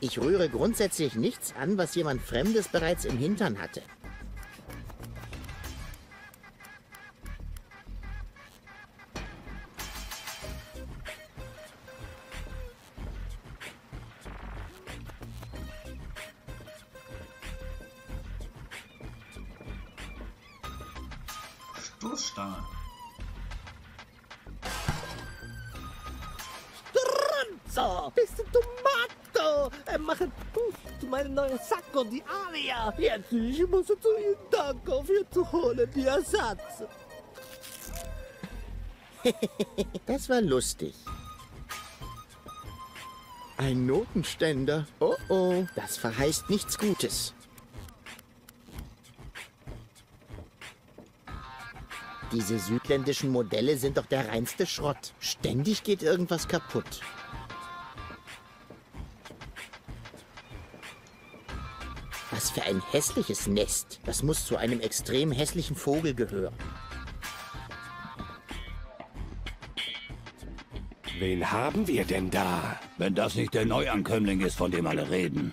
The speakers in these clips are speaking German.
Ich rühre grundsätzlich nichts an, was jemand Fremdes bereits im Hintern hatte. Stoßstange. So, bist du Tomato? Macht Puff zu meinem neuen Sacco, die Aria. Jetzt, ich muss zu Ihnen danken, auf ihr zu holen, die Ersatz. Das war lustig. Ein Notenständer. Oh oh, das verheißt nichts Gutes. Diese südländischen Modelle sind doch der reinste Schrott. Ständig geht irgendwas kaputt. Für ein hässliches Nest. Das muss zu einem extrem hässlichen Vogel gehören. Wen haben wir denn da? Wenn das nicht der Neuankömmling ist, von dem alle reden.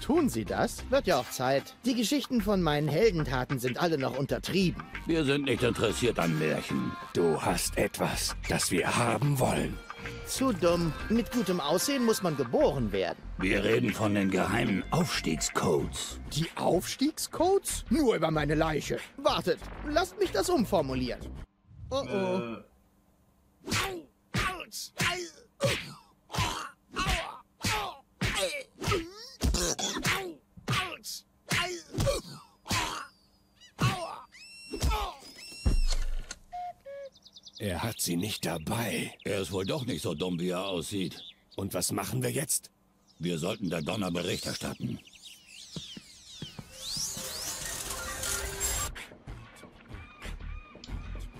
Tun Sie das? Wird ja auch Zeit. Die Geschichten von meinen Heldentaten sind alle noch untertrieben. Wir sind nicht interessiert an Märchen. Du hast etwas, das wir haben wollen. Zu dumm. Mit gutem Aussehen muss man geboren werden. Wir reden von den geheimen Aufstiegscodes. Die Aufstiegscodes? Nur über meine Leiche. Wartet, lasst mich das umformulieren. Oh oh. Äh, Er hat sie nicht dabei. Er ist wohl doch nicht so dumm, wie er aussieht. Und was machen wir jetzt? Wir sollten der Donner Bericht erstatten.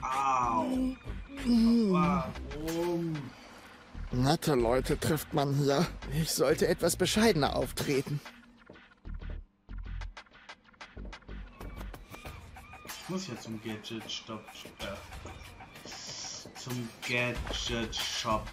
au. Warum? Nette Leute trifft man hier. Ich sollte etwas bescheidener auftreten. Ich muss ja zum Gadget Stop. Zum Gadget Shop.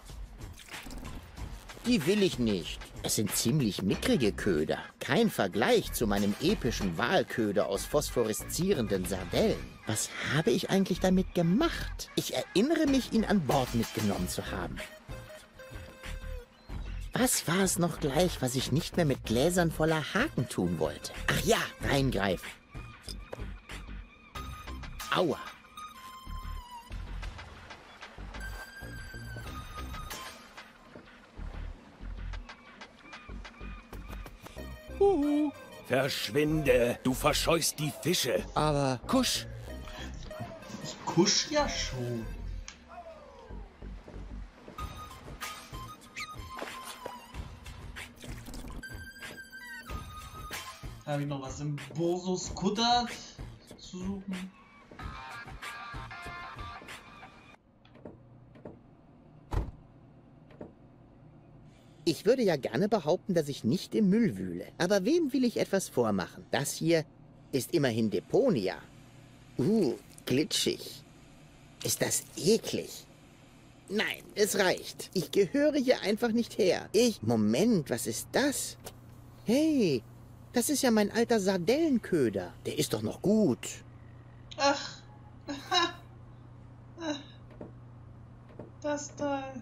Die will ich nicht. Es sind ziemlich mickrige Köder. Kein Vergleich zu meinem epischen Walköder aus phosphoreszierenden Sardellen. Was habe ich eigentlich damit gemacht? Ich erinnere mich, ihn an Bord mitgenommen zu haben. Was war es noch gleich, was ich nicht mehr mit Gläsern voller Haken tun wollte? Ach ja, reingreifen. Aua. Verschwinde, du verscheust die Fische. Aber Kusch, Ich kusch ja schon. Habe ich noch was im Bosus Kutter zu suchen? Ich würde ja gerne behaupten, dass ich nicht im Müll wühle. Aber wem will ich etwas vormachen? Das hier ist immerhin Deponia. Uh, glitschig. Ist das eklig? Nein, es reicht. Ich gehöre hier einfach nicht her. Ich. Moment, was ist das? Hey, das ist ja mein alter Sardellenköder. Der ist doch noch gut. Ach. Das Teil.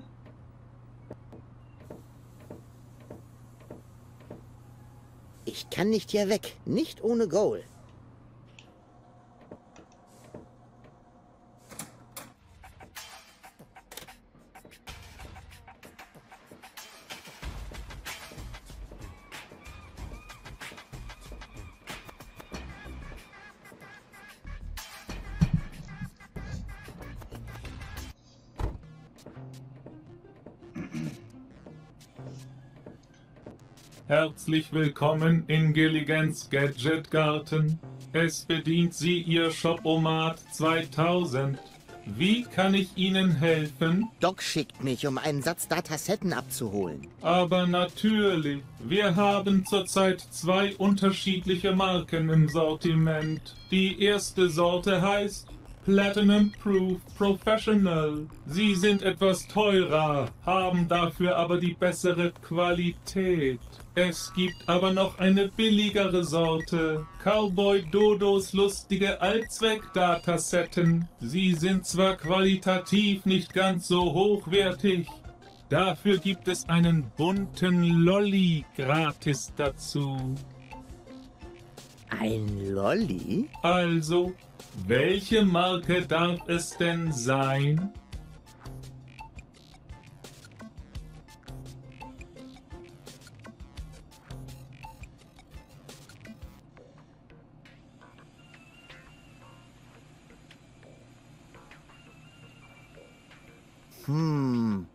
Ich kann nicht hier weg. Nicht ohne Goal. Herzlich willkommen in Gilligans Gadget Garten. Es bedient Sie Ihr Shopomat 2000. Wie kann ich Ihnen helfen? Doc schickt mich, um einen Satz Datasetten abzuholen. Aber natürlich, wir haben zurzeit zwei unterschiedliche Marken im Sortiment. Die erste Sorte heißt Platinum Proof Professional. Sie sind etwas teurer, haben dafür aber die bessere Qualität. Es gibt aber noch eine billigere Sorte. Cowboy Dodos lustige Allzweck-Datasetten. Sie sind zwar qualitativ nicht ganz so hochwertig, dafür gibt es einen bunten Lolli gratis dazu. Ein Lolli? Also, welche Marke darf es denn sein? Hm.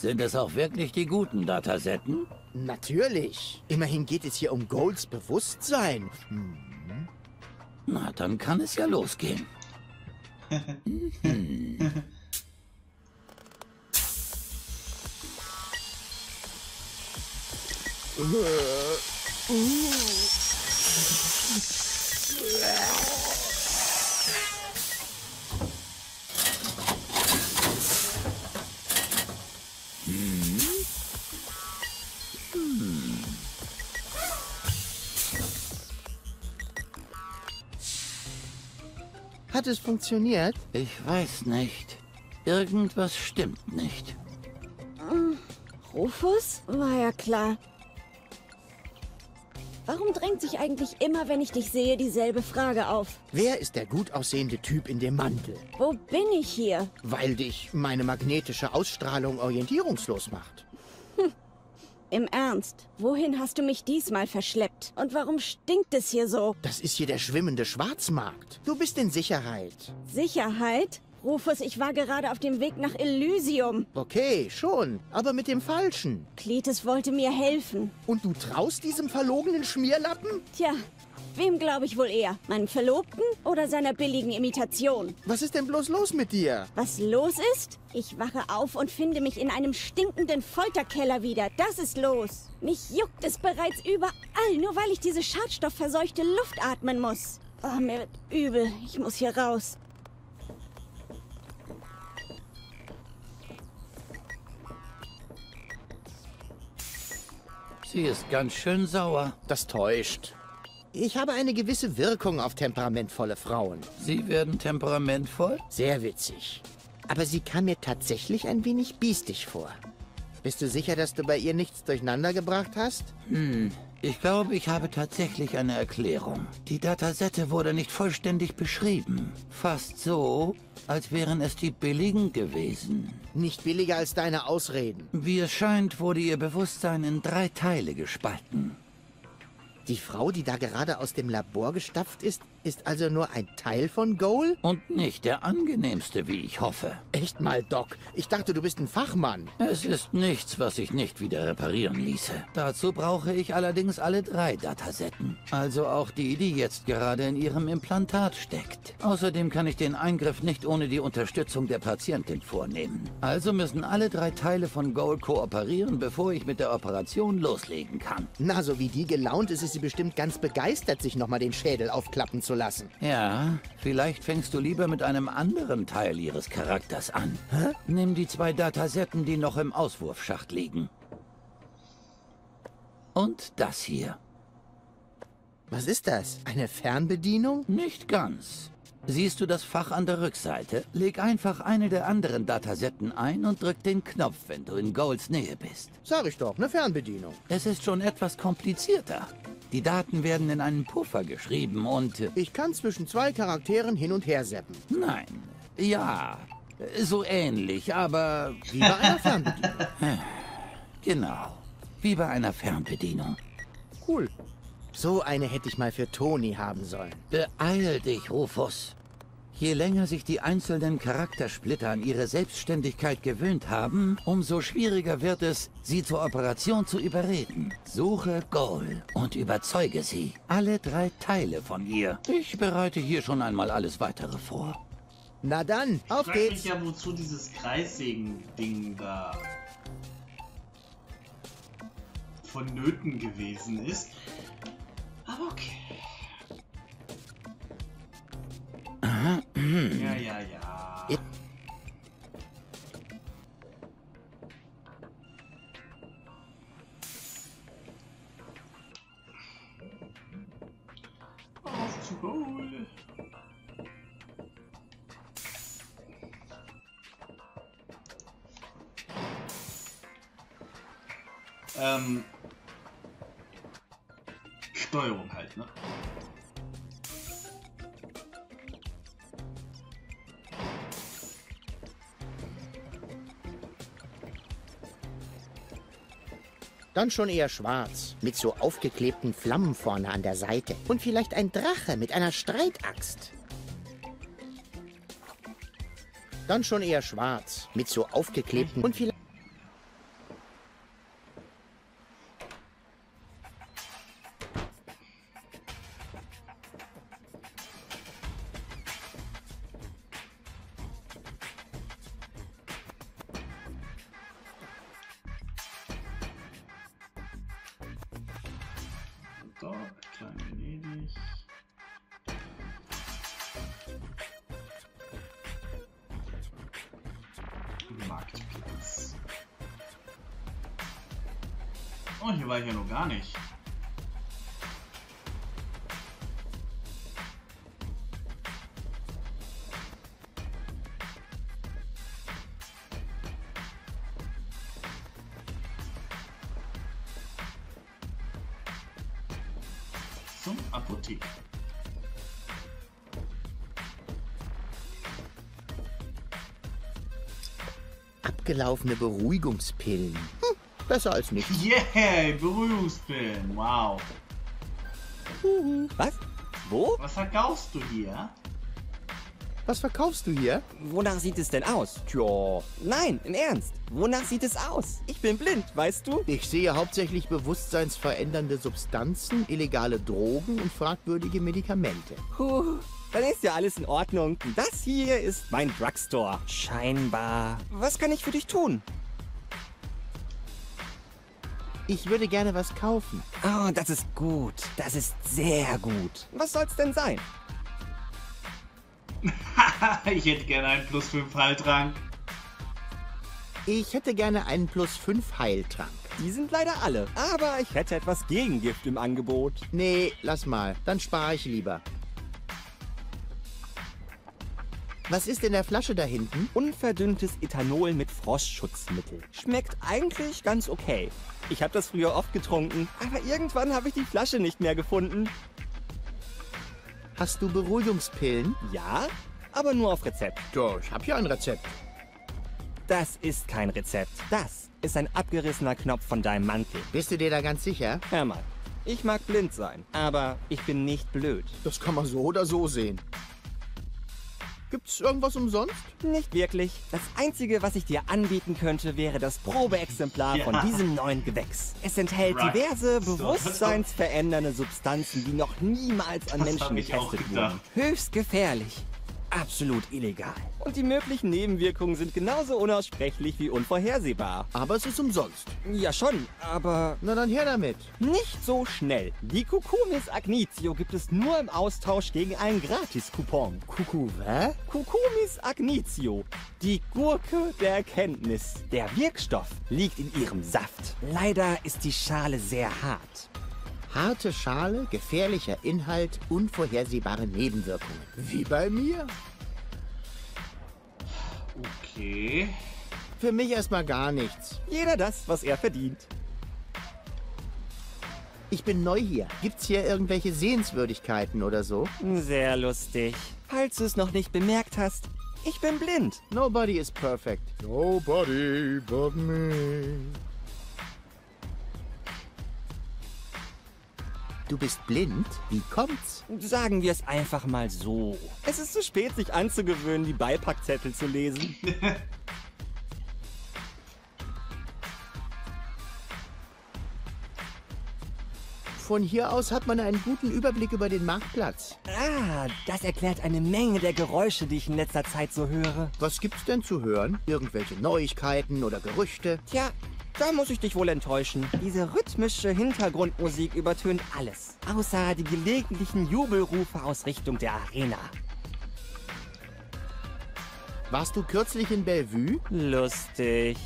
Sind es auch wirklich die guten Datasetten? Natürlich. Immerhin geht es hier um Golds Bewusstsein. Hm. Na, dann kann es ja losgehen. Hat es funktioniert? Ich weiß nicht. Irgendwas stimmt nicht. Rufus? War ja klar. Warum drängt sich eigentlich immer, wenn ich dich sehe, dieselbe Frage auf? Wer ist der gut aussehende Typ in dem Mantel? Wo bin ich hier? Weil dich meine magnetische Ausstrahlung orientierungslos macht. Im Ernst, wohin hast du mich diesmal verschleppt? Und warum stinkt es hier so? Das ist hier der schwimmende Schwarzmarkt. Du bist in Sicherheit. Sicherheit? Rufus, ich war gerade auf dem Weg nach Elysium. Okay, schon, aber mit dem Falschen. Cletus wollte mir helfen. Und du traust diesem verlogenen Schmierlappen? Tja, wem glaube ich wohl eher? Meinem Verlobten oder seiner billigen Imitation? Was ist denn bloß los mit dir? Was los ist? Ich wache auf und finde mich in einem stinkenden Folterkeller wieder. Das ist los. Mich juckt es bereits überall, nur weil ich diese schadstoffverseuchte Luft atmen muss. Oh, mir wird übel. Ich muss hier raus. Sie ist ganz schön sauer. Das täuscht. Ich habe eine gewisse Wirkung auf temperamentvolle Frauen. Sie werden temperamentvoll? Sehr witzig. Aber sie kam mir tatsächlich ein wenig biestig vor. Bist du sicher, dass du bei ihr nichts durcheinander gebracht hast? Ich glaube, ich habe tatsächlich eine Erklärung. Die Datasette wurde nicht vollständig beschrieben. Fast so, als wären es die billigen gewesen. Nicht billiger als deine Ausreden. Wie es scheint, wurde ihr Bewusstsein in drei Teile gespalten. Die Frau, die da gerade aus dem Labor gestapft ist, ist also nur ein Teil von Goal? Und nicht der angenehmste, wie ich hoffe. Echt mal, Doc. Ich dachte, du bist ein Fachmann. Es ist nichts, was sich nicht wieder reparieren ließe. Dazu brauche ich allerdings alle drei Datasetten. Also auch die, die jetzt gerade in ihrem Implantat steckt. Außerdem kann ich den Eingriff nicht ohne die Unterstützung der Patientin vornehmen. Also müssen alle drei Teile von Gold kooperieren, bevor ich mit der Operation loslegen kann. Na, so wie die gelaunt ist, ist sie bestimmt ganz begeistert, sich nochmal den Schädel aufklappen zu lassen. Ja, vielleicht fängst du lieber mit einem anderen Teil ihres Charakters an. Nimm die zwei Datasetten, die noch im Auswurfschacht liegen. Und das hier. Was ist das? Eine Fernbedienung? Nicht ganz. Siehst du das Fach an der Rückseite? Leg einfach eine der anderen Datasetten ein und drück den Knopf, wenn du in Golds Nähe bist. Sag ich doch, eine Fernbedienung. Es ist schon etwas komplizierter. Die Daten werden in einen Puffer geschrieben und... äh, Ich kann zwischen zwei Charakteren hin und her seppen. Nein. Ja, so ähnlich, aber... Wie bei einer Fernbedienung. Genau. Wie bei einer Fernbedienung. Cool. So eine hätte ich mal für Toni haben sollen. Beeil dich, Rufus. Je länger sich die einzelnen Charaktersplitter an ihre Selbstständigkeit gewöhnt haben, umso schwieriger wird es, sie zur Operation zu überreden. Suche Goal und überzeuge sie. Alle drei Teile von ihr. Ich bereite hier schon einmal alles weitere vor. Na dann, auf Ich frag mich geht's. ja, wozu dieses Kreissägen-Ding da vonnöten gewesen ist. Aber okay. Hm. Ja, ja, ja. ja. Ähm, Steuerung halt, ne? Dann schon eher schwarz, mit so aufgeklebten Flammen vorne an der Seite. Und vielleicht ein Drache mit einer Streitaxt. Dann schon eher schwarz, mit so aufgeklebten und vielleicht... So, klein Venedig. Marktplatz. Oh, hier war ich ja noch gar nicht. Zum Apotheke. Abgelaufene Beruhigungspillen. Hm, besser als nichts. Yeah, Berührungspillen. Wow. Was? Wo? Was verkaufst du hier? Was verkaufst du hier? Wonach sieht es denn aus? Tja. Nein, im Ernst. Wonach sieht es aus? Ich bin blind, weißt du? Ich sehe hauptsächlich bewusstseinsverändernde Substanzen, illegale Drogen und fragwürdige Medikamente. Puh, dann ist ja alles in Ordnung. Das hier ist mein Drugstore. Scheinbar. Was kann ich für dich tun? Ich würde gerne was kaufen. Oh, das ist gut. Das ist sehr gut. Was soll's denn sein? ich hätte gerne einen plus 5 Heiltrank. Ich hätte gerne einen plus 5 Heiltrank. Die sind leider alle. Aber ich hätte etwas Gegengift im Angebot. Nee, lass mal. Dann spare ich lieber. Was ist in der Flasche da hinten? Unverdünntes Ethanol mit Frostschutzmittel. Schmeckt eigentlich ganz okay. Ich habe das früher oft getrunken, aber irgendwann habe ich die Flasche nicht mehr gefunden. Hast du Beruhigungspillen? Ja, aber nur auf Rezept. Ja, ich habe hier ein Rezept. Das ist kein Rezept. Das ist ein abgerissener Knopf von deinem Mantel. Bist du dir da ganz sicher? Hör mal, ich mag blind sein, aber ich bin nicht blöd. Das kann man so oder so sehen. Gibt's irgendwas umsonst? Nicht wirklich. Das Einzige, was ich dir anbieten könnte, wäre das Probeexemplar Ja. von diesem neuen Gewächs. Es enthält Right. diverse So. bewusstseinsverändernde Substanzen, die noch niemals an Das Menschen getestet wurden. Höchst gefährlich. Absolut illegal. Und die möglichen Nebenwirkungen sind genauso unaussprechlich wie unvorhersehbar. Aber es ist umsonst. Ja schon, aber Na dann her damit. nicht so schnell. Die Cucumis Agnitio gibt es nur im Austausch gegen einen Gratis-Coupon. Kuckuck, hä? Cucumis Agnitio, die Gurke der Erkenntnis. Der Wirkstoff liegt in ihrem Saft. Leider ist die Schale sehr hart. Harte Schale, gefährlicher Inhalt, unvorhersehbare Nebenwirkungen. Wie bei mir. Okay. Für mich erstmal gar nichts. Jeder das, was er verdient. Ich bin neu hier. Gibt's hier irgendwelche Sehenswürdigkeiten oder so? Sehr lustig. Falls du es noch nicht bemerkt hast, ich bin blind. Nobody is perfect. Nobody but me. Du bist blind? Wie kommt's? Sagen wir es einfach mal so. Es ist zu spät, sich anzugewöhnen, die Beipackzettel zu lesen. Von hier aus hat man einen guten Überblick über den Marktplatz. Ah, das erklärt eine Menge der Geräusche, die ich in letzter Zeit so höre. Was gibt's denn zu hören? Irgendwelche Neuigkeiten oder Gerüchte? Tja, da muss ich dich wohl enttäuschen. Diese rhythmische Hintergrundmusik übertönt alles. Außer die gelegentlichen Jubelrufe aus Richtung der Arena. Warst du kürzlich in Bellevue? Lustig.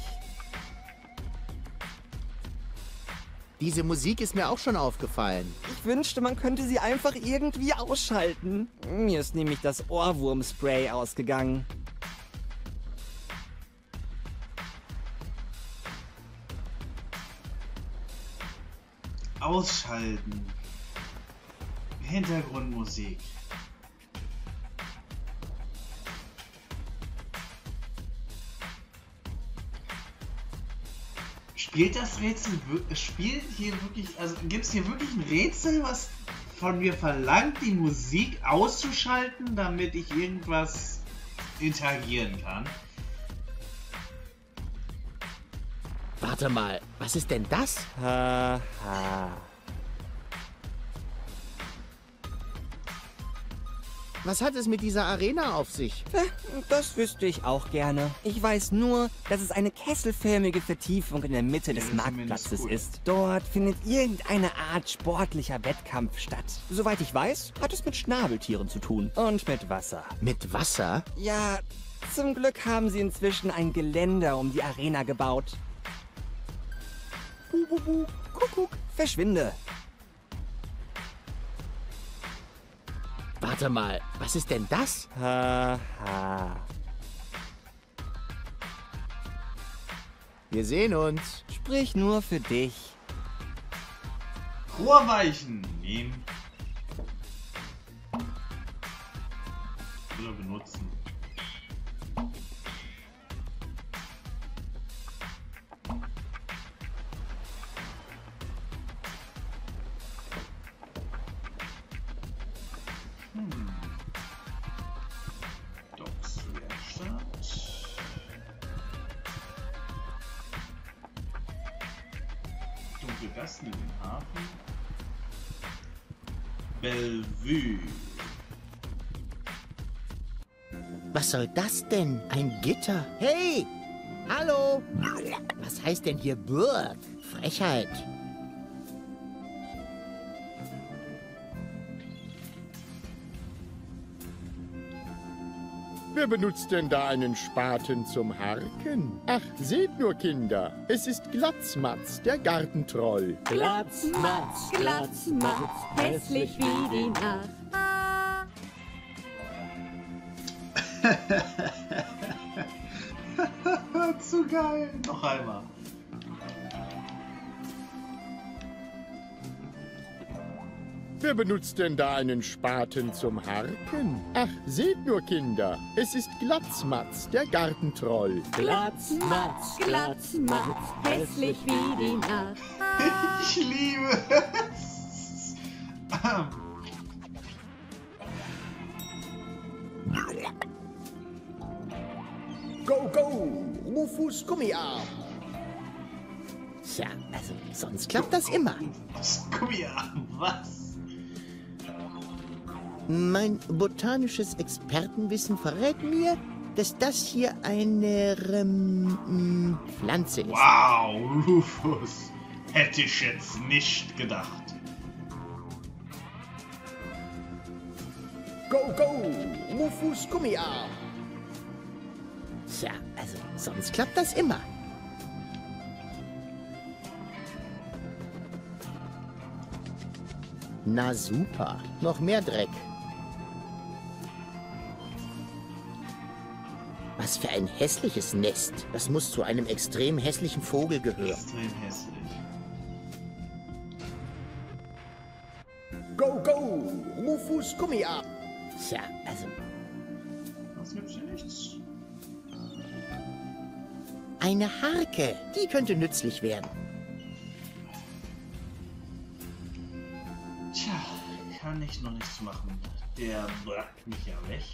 Diese Musik ist mir auch schon aufgefallen. Ich wünschte, man könnte sie einfach irgendwie ausschalten. Mir ist nämlich das Ohrwurmspray ausgegangen. Ausschalten. Hintergrundmusik. Spielt das Rätsel spielt hier wirklich, also gibt es hier wirklich ein Rätsel, was von mir verlangt, die Musik auszuschalten, damit ich irgendwas interagieren kann? Warte mal, was ist denn das? Haha. Was hat es mit dieser Arena auf sich? Das wüsste ich auch gerne. Ich weiß nur, dass es eine kesselförmige Vertiefung in der Mitte des Marktplatzes ist. Dort findet irgendeine Art sportlicher Wettkampf statt. Soweit ich weiß, hat es mit Schnabeltieren zu tun. Und mit Wasser. Mit Wasser? Ja, zum Glück haben sie inzwischen ein Geländer um die Arena gebaut. Bu, bu, bu, Kuckuck, verschwinde. Warte mal, was ist denn das? Haha. Wir sehen uns. Sprich nur für dich. Rohrweichen nehmen. Oder benutzen. Dunkle Gassen in den Hafen. Bellevue. Was soll das denn? Ein Gitter? Hey! Hallo! Was heißt denn hier Burg? Frechheit. Wer benutzt denn da einen Spaten zum Harken? Ach, seht nur, Kinder, es ist Glatzmatz, der Gartentroll. Glatzmatz, Glatzmatz, hässlich wie die Nacht. Zu geil. Noch einmal. Wer benutzt denn da einen Spaten zum Harken? Ach, seht nur, Kinder, es ist Glatzmatz, der Gartentroll. Glatzmatz, Glatzmatz, hässlich wie die Nacht. Ich liebe es. Go, go! Rufus Gummiarm! Tja, also sonst klappt das immer. Gummiarm, was? Mein botanisches Expertenwissen verrät mir, dass das hier eine ähm, Pflanze ist. Wow, Rufus. Hätte ich jetzt nicht gedacht. Go, go! Rufus Gummiarm! Tja, also sonst klappt das immer. Na super, noch mehr Dreck. Was für ein hässliches Nest. Das muss zu einem extrem hässlichen Vogel gehören. Extrem hässlich. Go, go! Rufus Gummiarm! Tja, also Was gibt's hier nichts? eine Harke. Die könnte nützlich werden. Tja, kann ich noch nichts machen. Der bleibt mich ja weg.